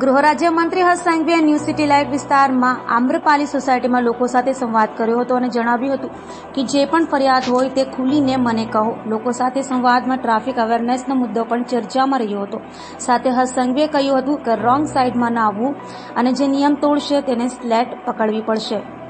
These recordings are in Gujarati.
ગૃહ રાજ્યમંત્રી હર્ષ સાંઘવીએ ન્યૂ સિટી લાઇટ વિસ્તારમાં આમ્રપાલી સોસાયટીમાં લોકો સાથે સંવાદ કર્યો હતો અને જણાવ્યું હતું કે જે પણ ફરિયાદ હોય તે ખુલીને મને કહો. લોકો સાથે સંવાદમાં ટ્રાફિક અવેરનેસનો મુદ્દો પણ ચર્ચામાં રહ્યો હતો. સાથે હર્ષ સાંઘવીએ કહ્યું હતું કે રોંગ સાઇડમાં ના આવવું અને જે નિયમ તોડશે તેને સ્લેટ પકડવી પડશે.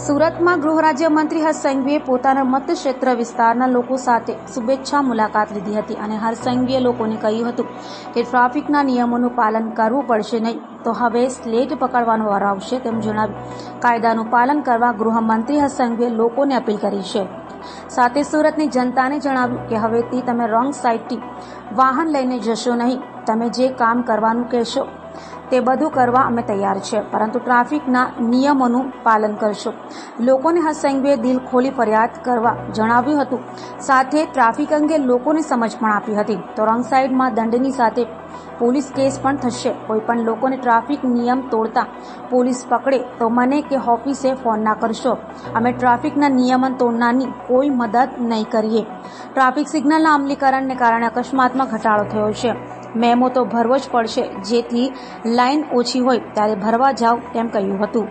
સુરતમાં ગૃહ રાજ્યમંત્રી હર્ષ સંઘવીએ પોતાના મતક્ષેત્ર વિસ્તારના લોકો સાથે શુભેચ્છા મુલાકાત લીધી હતી અને હર્ષસંઘવીએ લોકોને કહ્યું હતું કે ટ્રાફિકના નિયમોનું પાલન કરવું પડશે નહીં, તો હવે સ્લેટ પકડવાનો વાર આવશે તેમ જણાવ્યું. કાયદાનું પાલન કરવા ગૃહમંત્રી હર્ષ સંઘવીએ લોકોને અપીલ કરી છે. સાથે સુરતની જનતાને જણાવ્યું કે હવેથી તમે રોંગ સાઇડથી વાહન લઈને જશો નહીં, તમે જે કામ કરવાનું કહેશો તે બધું કરવા અમે તૈયાર છે, પરંતુ ટ્રાફિકના નિયમોનું પાલન કરશો. લોકોને હસંગવે દિલ ખોલી ફરિયાદ કરવા જણાવ્યું હતું. સાથે ટ્રાફિક અંગે લોકોને સમજ પણ આપી હતી. તો રોંગ સાઈડમાં દંડની સાથે પોલીસ કેસ પણ થશે. કોઈ પણ લોકોને ટ્રાફિક નિયમ તોડતા પોલીસ પકડે તો મને કે ઓફિસે ફોન ના કરશો. અમે ટ્રાફિકના નિયમન તોડનારની કોઈ મદદ નહીં કરીએ. ટ્રાફિક સિગ્નલના અમલીકરણને કારણે અકસ્માતમાં ઘટાડો થયો છે. મેમો તો ભરવો જ પડશે. જેથી લાઈન ઓછી હોય ત્યારે ભરવા જાવ તેમ કહ્યું હતું.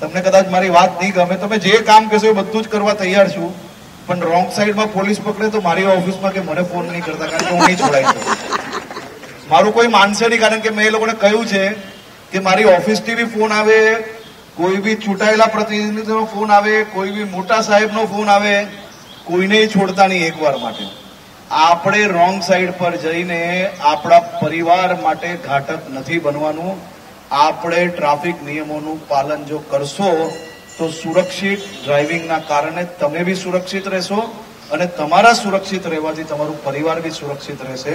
તમને કદાચ મારી વાત નહીં ગમે, તમે જે કામ કહેશો એ બધું જ કરવા તૈયાર છું. પણ રોંગ સાઈડમાં પોલીસ પકડે તો મારી ઓફિસમાં કે મને ફોન નહીં કરતા, કારણ કે હું નહીં શકું. મારું કોઈ માનશે નહીં, કારણ કે મેં એ લોકોને કહ્યું છે કે મારી ઓફિસથી બી ફોન આવે, કોઈ બી ચૂંટાયેલા પ્રતિનિધિનો ફોન આવે, કોઈ બી મોટા સાહેબનો ફોન આવે, કોઈને છોડતા નહીં એકવાર માટે. આપણે રોંગ સાઈડ પર જઈને આપણા પરિવાર માટે ઘાટક નથી બનવાનું. આપણે ટ્રાફિક નિયમોનું પાલન જો કરશો, તો સુરક્ષિત ડ્રાઇવિંગના કારણે તમે બી સુરક્ષિત રહેશો અને તમારા સુરક્ષિત રહેવાથી તમારું પરિવાર બી સુરક્ષિત રહેશે.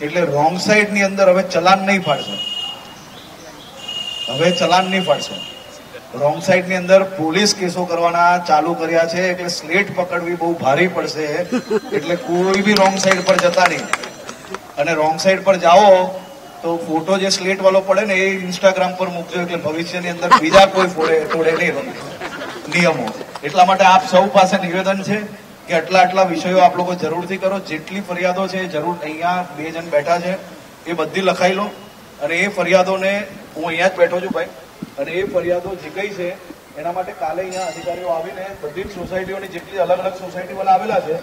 એટલે રોંગ સાઈડની અંદર હવે ચલાન નહીં ફાડશે હવે ચલાન નહીં ફાડશે રોંગ સાઈડની અંદર પોલીસ કેસો કરવાના ચાલુ કર્યા છે. એટલે સ્લેટ પકડવી બહુ ભારી પડશે. એટલે કોઈ બી રોંગ સાઈડ પર જતા નહીં. અને રોંગ સાઈડ પર જાઓ તો ફોટો જે સ્લેટ વાળો પડે ને એ ઇન્સ્ટાગ્રામ પર મૂકજો. એટલે ભવિષ્યની અંદર બીજા કોઈ ફોડે, તોડે નહીં નિયમો. એટલા માટે આપ સૌ પાસે નિવેદન છે કે આટલા આટલા વિષયો આપ લોકો જરૂરથી કરો. જેટલી ફરિયાદો છે જરૂર અહીંયા બે જણ બેઠા છે. એ બધી લખાઈ લો. અને એ ફરિયાદોને હું અહીંયા જ બેઠો છું ભાઈ. અને એ ફરિયાદો જે કઈ છે, એના માટે કાલે અહીંયા અધિકારીઓ આવીને બધી જ સોસાયટીઓની જેટલી અલગ અલગ સોસાયટી વાળા આવેલા છે